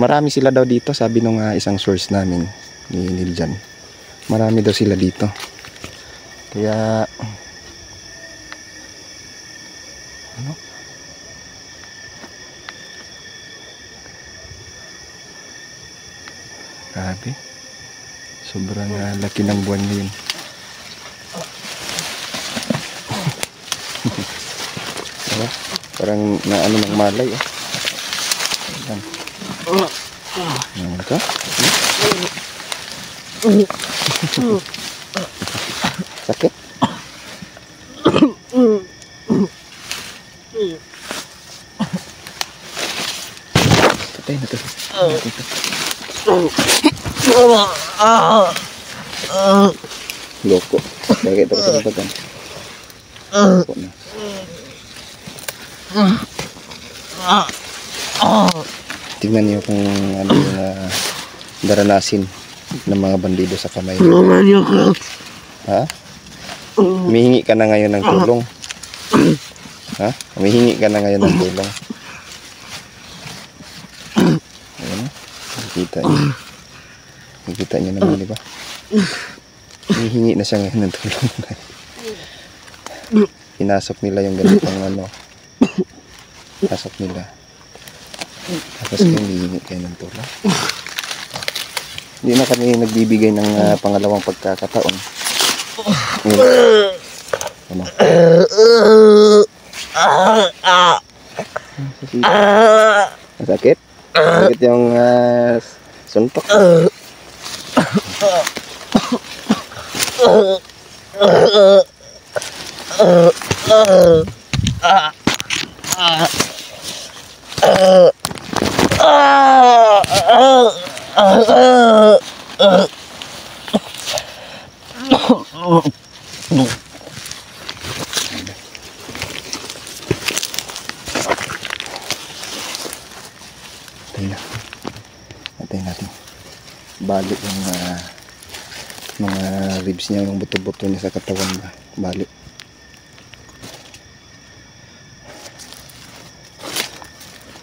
Marami sila daw dito, sabi nung ah, isang source namin ni Niljan. Marami daw sila dito. Kaya ano? Grabe. Sobrang ah, laki ng buwan ngayon. diba? Parang na ano ng malay eh. Ayan. Ayan ka. Sakit? Patay na to. Patay to. Loko. Lagi ito sa bagan. Loko na. Tingnan niyo kung ano yung uh, daranasin ng mga bandido sa kamay. Tulungan niyo ko. Ha? Humihingi ka na ngayon ng tulong. Ha? Humihingi ka na ngayon ng tulong. Ayan. Nakikita niyo. Nakikita niyo naman, di ba? Humihingi na siya ngayon ng tulong. Pinasok nila yung ganitong ano. Pasok nila. Tapos kayo humihingi kayo ng tulong. Hindi na kami nagbibigay ng ah, pangalawang pagkakataon. Ano? Masakit? Masakit yung ah, suntok. Patay na. Patay natin. Balik yung ah, mga ribs niya, yung buto-buto niya sa katawan ba. Balik.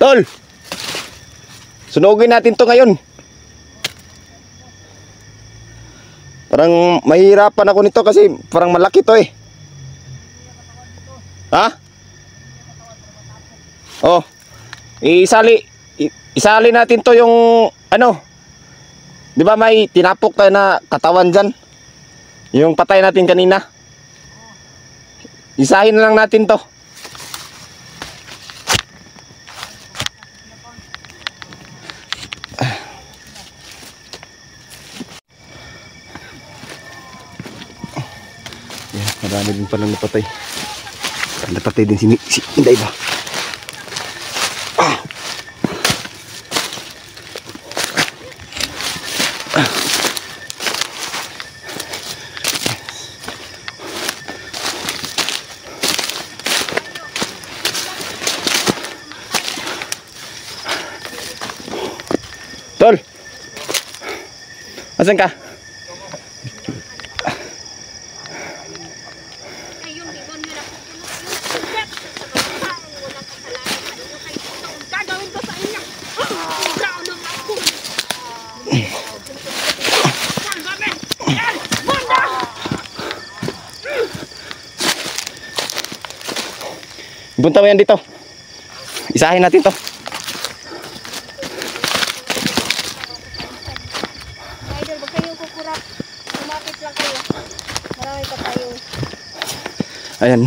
Tol! Sunugin natin to ngayon. Parang mahirapan ako nito kasi parang malaki to eh. Ha? Oh. Isali isali natin to yung ano? 'Di ba may tinapok tayo na katawan diyan? Yung patay natin kanina. Isahin na lang natin to. Yan, marami din palang napatay. Napatay din si, si Inday ba? Tol! Asan ka? Ayun, di ko nila pupunod. Walang kasalanan. Ano kayo? Ang gagawin ko sa inyo? Ah, Brown ang ako. Salvamen! Yan! Manda! Mo yan dito. Isahin natin to. Idol, wag kayong kukurap. Lumapit lang kayo. Marami pa tayong Ayan.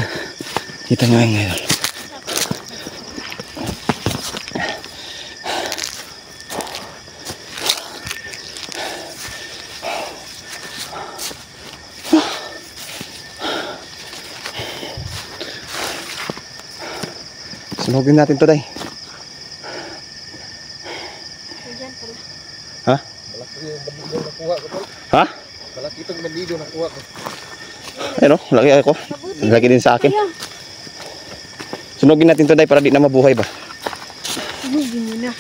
Kita nyo yung ngayon. Sunugin natin to, day. Ha? Ha? Malaki itong bandido nakuha ko. Ayun o, laki ako. Laki din sa akin. Sunugin natin to, day, para di na mabuhay ba? Sinugin mo na.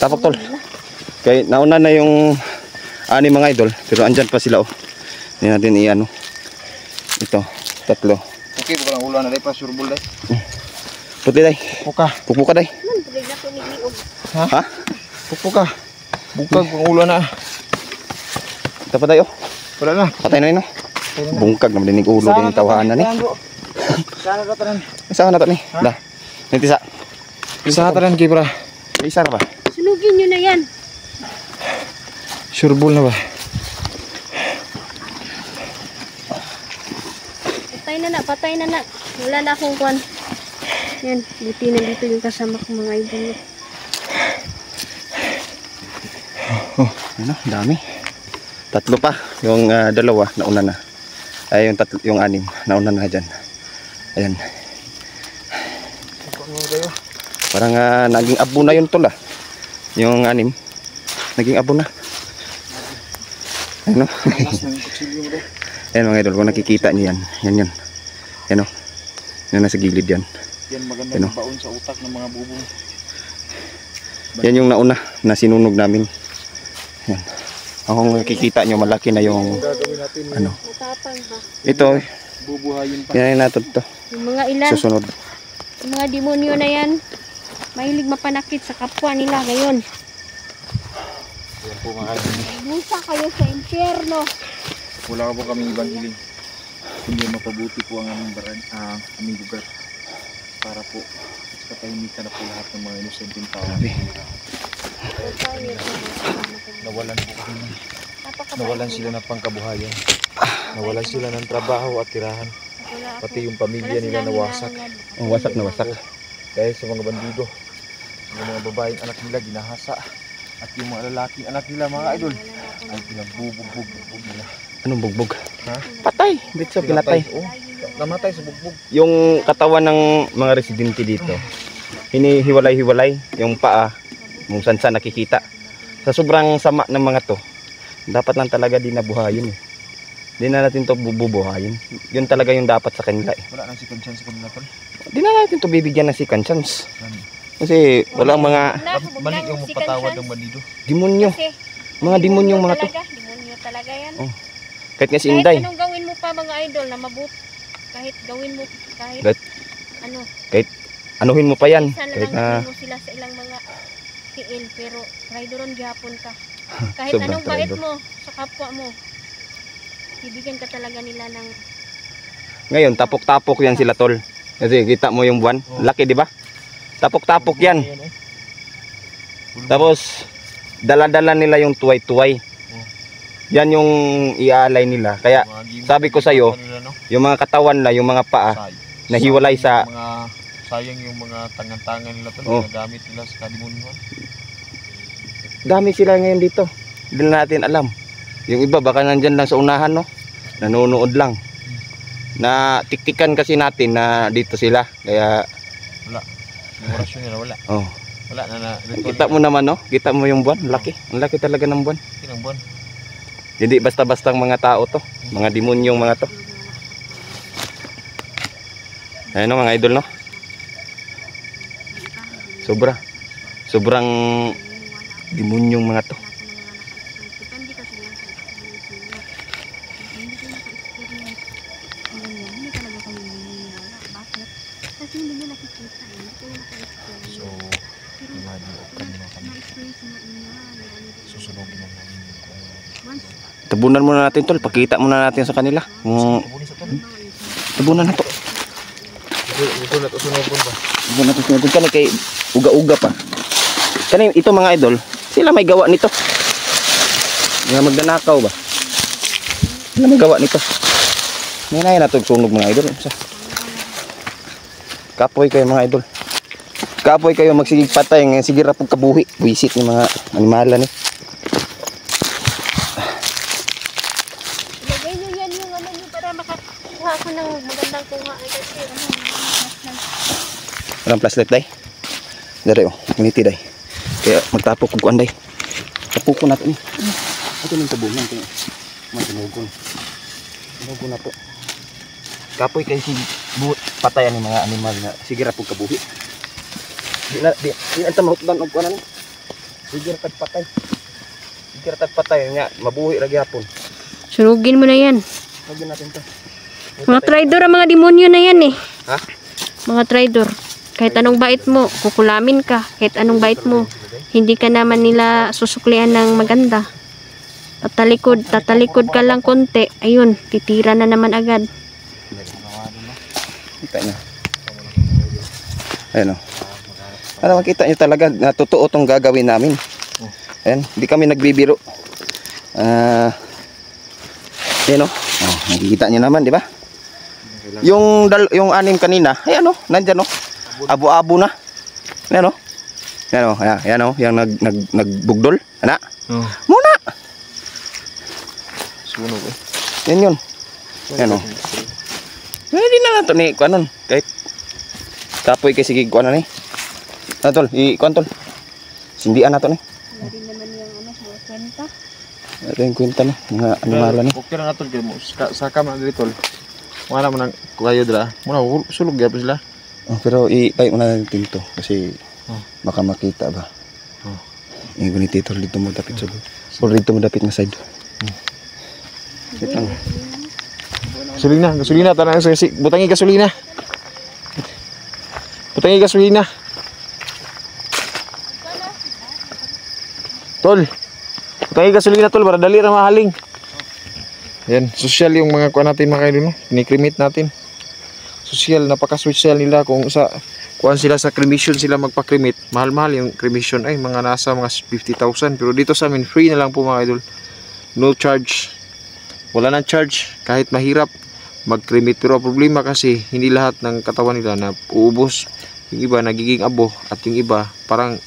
Tapok, tol. Kaya nauna na yung ani mga idol, pero andyan pa sila oh. Hindi natin i-ano. Ito, tatlo. Okay, bukan ang ulo na dahil pa surbol dahil. Puti day, Puka. pukpuka day. Na Liog. Ha? Puka. Bukag ang ulo na. Pa day oh. Wala na. Patay na yun oh. Bungkag naman din yung ulo din yung tawanan ni. Sana ka tanan. Isa na ni. Da. Nitisa. Sana tanan kay bra. Isa na ba? Sunugin nyo na yan. Surbol na ba? Patay na na, patay na na. Wala na akong kwan. Yan, buti na dito yung kasama kong mga idol. Oh, ano, dami. Tatlo pa. Yung ah, dalawa, nauna na. Ay, yung tatlo, yung anim, nauna na dyan. Ayan. Parang ah, naging abo na yun tol ah. Yung anim, naging abo na. Ayun o. Ayan mga idol, kung nakikita niyo yan. Yan yan. Yan o. Yan nasa gilid yan. Yan maganda Ano? baon sa utak ng mga bubong. Yan yung nauna na sinunog namin. Yan. Kung nakikita nyo, malaki na yung ano. Matapang ba? Ito, bubuhayin pa. kinain natin to. Yung mga ilan, Susunod. yung mga demonyo na yan, mahilig mapanakit sa kapwa nila ngayon. Yan po mga. Busa kayo sa impyerno. Wala po kami ibang hiling. Kundi mapabuti po ang aming baran, ah, aming lugar. Para po katahimikan na po lahat ng mga inosenteng tao. Nawalan po kami. Nawalan sila ng pangkabuhayan. Nawalan sila ng trabaho at tirahan. Pati yung pamilya nila nawasak. Oh, wasak na wasak. Dahil sa mga bandido. Yung mga babaeng anak nila ginahasa. At yung mga lalaking anak nila mga idol ay pinagbubog-bug-bug nila. Anong bugbog? Ha? Patay. Dito pinatay. Oh, namatay sa bugbog. Yung katawan ng mga residente dito, hinihiwalay-hiwalay yung paa, kung saan saan nakikita. Sa sobrang sama ng mga to, dapat lang talaga di nabuhayin eh. Di na natin to bubuhayin. Yun talaga yung dapat sa kanila eh. Wala nang second chance sa kanila tol. Di na natin to bibigyan ng second chance. Kasi walang mga Balik yung magpatawad ng bandido. demonyo. Mga demonyong mga to. Talaga, demonyo talaga yan. Oh, Kahit nga si kahit Inday. anong gawin mo pa mga idol na mabut kahit gawin mo kahit Kahit- ano Anuhin mo pa yan. Kahit na mo sila sa ilang mga tiil pero traidoron gihapon ka kahit Sobrang anong bait mo sa kapwa mo bibigyan ka talaga nila ng Ngayon, tapok-tapok yan sila tol. Kasi kita mo yung buwan. Laki, di ba? Tapok-tapok yan. Oh. Tapos, dala-dala nila yung tuway-tuway. Yan yung iaalay nila. Kaya, sabi ko yung kanila, no? yung mga katawan na, yung mga paa, nahiwalay sa- yung mga sayang yung mga tangan-tangan nila to Oh. ginagamit nila sa kadimunyuan dami sila ngayon dito. Hindi na natin alam. Yung iba, baka nandyan lang sa unahan, no? Nanonood lang. Na tiktikan kasi natin na dito sila. Kaya, yung orasyon nila wala oh. wala na na Kita mo naman, no? Kita mo yung buwan. Laki. Ang laki talaga ng buwan. ng buwan Hindi basta-bastang mga tao to. Mga demonyong mga to. Ayun no, mga idol, no? Sobra. Sobrang demonyong mga to. mga. Kung hindi so Pero imagine of kami na kami susunogin kung Once, Tabunan muna natin tol. Pakita muna natin sa kanila. Kung to tabunan na to. ito na to sunogon ba Tabunan natin natin kani kay uga-uga pa. Kani ito mga idol, sila may gawa nito. Mga magdanakaw ba? Sila may gawa nito. Ngayon na to sunog mga idol. Sa Kapoy kayo mga idol. Kapoy kayo magsigig patay nga sige ra pug kabuhi. Wisit ni mga animalan ni nyo yan yung ano nyo para makakuha ko ng magandang kuha. Ay, kasi ano, Walang flashlight day. Dari oh, niti day. Kaya magtapok kung kuan day. Tapok ko na to ni. Ito nang tabunan kaya. Matunugon. Tunugon na to. Kapoy kay si buot patayan ni mga animal na sige ra pug kabuhi. Di na di, di na ta mahutdan og kuan ra tag patay. Sige ra tag patay nga mabuhi ra gyapon. Sunugin mo na yan. Lagyan natin to. Mga traidor ang mga demonyo na yan eh. Ha? Mga traidor. Kahit anong bait mo, kukulamin ka. Kahit anong bait mo, hindi ka naman nila susuklian ng maganda. Tatalikod, tatalikod ka lang konti. Ayun, titira na naman agad. Kita niyo. Ayun o. Para makita niyo talaga na totoo tong gagawin namin. Ayan, hindi kami nagbibiro. Ah. Ayan o. Oh, nakikita niyo naman, di ba? Yung yung anim kanina, ayan o, nandiyan o. Abo-abo na. Ayan o. Ayan o, ayan, ayan o, yung nag, nag, nagbugdol. Ana, oh muna! sunog eh Yan yun. O. Hindi na lang to ni kuanon. Kahit kapoy kay sige kuanon ni. Ano tol? I kuan tol. Sindian na to ni. Din naman yung ano, mga kwenta. Ito yung kwenta no. Mga animala ni. okay na natol kay mo Saka- man diri tol wala man ang kayo dira muna sulog gyapon sila Oh, pero i-ay mo na natin to kasi Oh. baka makita ba. Oh. Guniti tol dito mo dapit sa Or dito mo dapit nga side. Ito. gasolina gasolina tanang sa si butangi gasolina butangi gasolina tol butangi gasolina tol para dali ra mahaling yan social yung mga kuan natin mga kaidol no ni-cremate natin social napaka-social nila kung sa kuan sila sa cremation sila magpa-cremate. Mahal-mahal yung cremation. Ay mga nasa mga 50,000 pero dito sa amin free na lang po mga idol. No charge. Wala nang charge. Kahit mahirap mag-cremate. Pero problema kasi hindi lahat ng katawan nila na uubos yung iba nagiging abo. At yung iba parang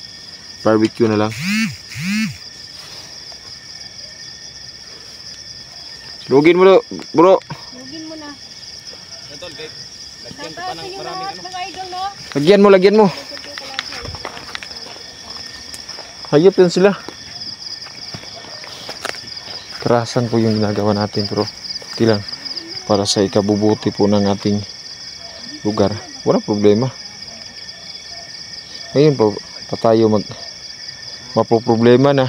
barbecue na lang. Lugin mo bro, bro. Lagyan ko pa ng maraming ano. Lagyan mo, lagyan mo. Hayop yan sila. Karasan po yung ginagawa natin pero okay lang. Para sa ikabubuti po ng ating lugar. Wala problema. Ngayon pa, pa tayo mag mapoproblema na.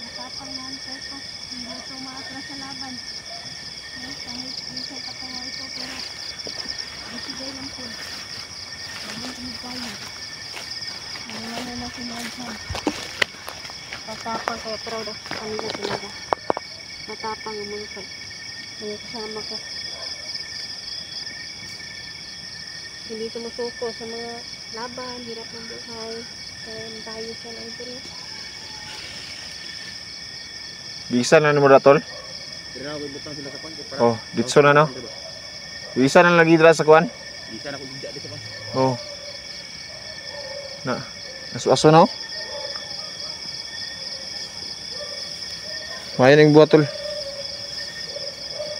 Matapang na ang peso. Hindi ito maatras sa laban. Kahit kahit minsan katawa ito, pero bisigay lang po. Bagong tumig tayo. Wala na na si Madsan. Matapang kaya proud of kanila talaga. Matapang ang mga kay. Mga kasama ko. Hindi sumusuko sa mga laban, hirap ng buhay. Kaya tayo sa idol. Bisa na mo na tol. Oh, ditso na no. Bisa na lagi dira sa kuan. Isa na ko gidya dito pa. Oh. Na. Aso-aso na oh. Mayan yung buhat tol.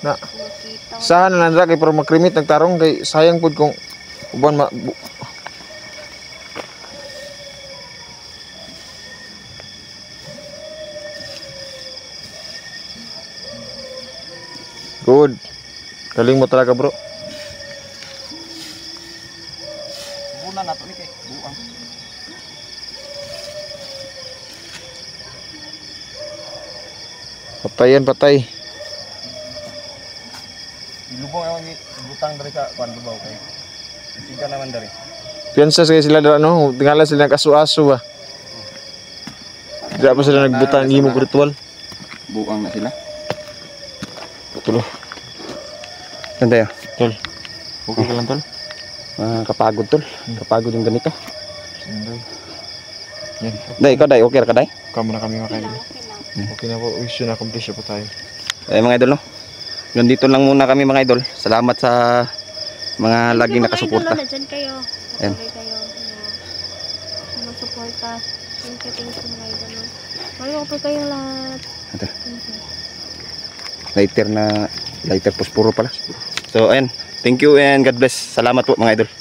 Makita. Saan na lang kay pero makrimit nagtarong kay sayang pud kung uban ma bu- Good. Galing mo talaga bro. Patay yan, patay. Ilubong ang butang dari sa kuan lubaw kay. Tiga naman dari. Piyansa sa sila dara no, tingala sila ng aso-aso ba. Di pa sila nagbutang imog ritual. Buang na sila. Tulo. Yan tayo. Tol. Okay ka lang tol. Ah, kapagod tol. Kapagod yung ganito. Yan. Day, ikaw day, okay ka day? Kamo na kami mga kaibigan. Okay na po, mission na accomplish na po tayo. Eh mga idol no. Ganito lang muna kami mga idol. Salamat sa mga laging nakasuporta. Nandiyan kayo. Ayan. Kayo. Sumusuporta. Thank you, thank you mga idol. Mayo po kayong lahat. Ito. Lighter na lighter pospuro pala. So ayan. Thank you and God bless. Salamat po mga idol.